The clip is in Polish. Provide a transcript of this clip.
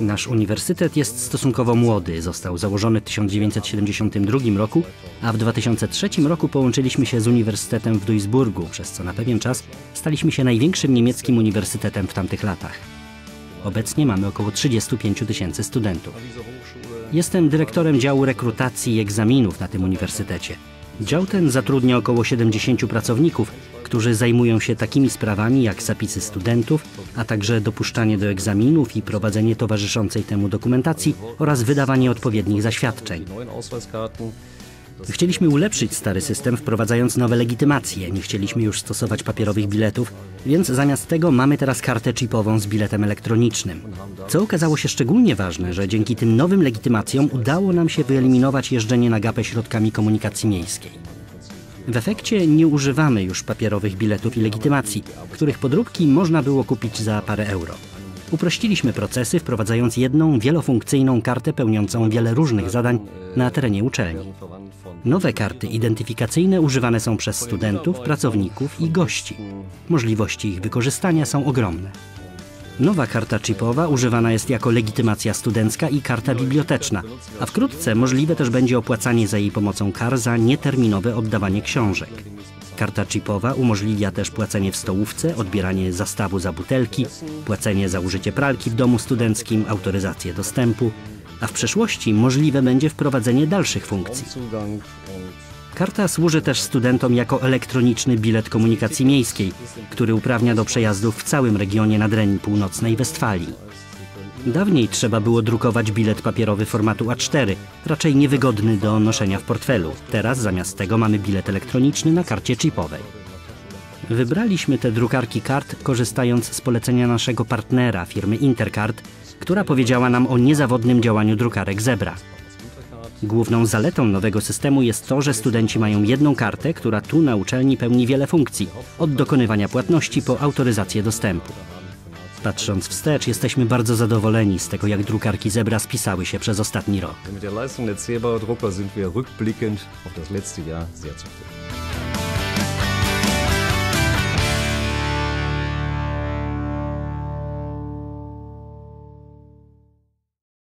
Nasz uniwersytet jest stosunkowo młody. Został założony w 1972 roku, a w 2003 roku połączyliśmy się z Uniwersytetem w Duisburgu, przez co na pewien czas staliśmy się największym niemieckim uniwersytetem w tamtych latach. Obecnie mamy około 35 tysięcy studentów. Jestem dyrektorem działu rekrutacji i egzaminów na tym uniwersytecie. Dział ten zatrudnia około 70 pracowników, którzy zajmują się takimi sprawami jak zapisy studentów, a także dopuszczanie do egzaminów i prowadzenie towarzyszącej temu dokumentacji oraz wydawanie odpowiednich zaświadczeń. Chcieliśmy ulepszyć stary system, wprowadzając nowe legitymacje. Nie chcieliśmy już stosować papierowych biletów, więc zamiast tego mamy teraz kartę chipową z biletem elektronicznym. Co okazało się szczególnie ważne, że dzięki tym nowym legitymacjom udało nam się wyeliminować jeżdżenie na gapę środkami komunikacji miejskiej. W efekcie nie używamy już papierowych biletów i legitymacji, których podróbki można było kupić za parę euro. Uprościliśmy procesy, wprowadzając jedną wielofunkcyjną kartę pełniącą wiele różnych zadań na terenie uczelni. Nowe karty identyfikacyjne używane są przez studentów, pracowników i gości. Możliwości ich wykorzystania są ogromne. Nowa karta chipowa używana jest jako legitymacja studencka i karta biblioteczna, a wkrótce możliwe też będzie opłacanie za jej pomocą kar za nieterminowe oddawanie książek. Karta chipowa umożliwia też płacenie w stołówce, odbieranie zastawu za butelki, płacenie za użycie pralki w domu studenckim, autoryzację dostępu, a w przyszłości możliwe będzie wprowadzenie dalszych funkcji. Karta służy też studentom jako elektroniczny bilet komunikacji miejskiej, który uprawnia do przejazdów w całym regionie Nadrenii Północnej Westfalii. Dawniej trzeba było drukować bilet papierowy formatu A4, raczej niewygodny do noszenia w portfelu. Teraz zamiast tego mamy bilet elektroniczny na karcie chipowej. Wybraliśmy te drukarki kart korzystając z polecenia naszego partnera, firmy Intercard, która powiedziała nam o niezawodnym działaniu drukarek Zebra. Główną zaletą nowego systemu jest to, że studenci mają jedną kartę, która tu na uczelni pełni wiele funkcji, od dokonywania płatności po autoryzację dostępu. Patrząc wstecz, jesteśmy bardzo zadowoleni z tego, jak drukarki Zebra spisały się przez ostatni rok. mit der Leistung der Zebra-Drucker sind wir rückblickend auf das letzte Jahr sehr zufrieden.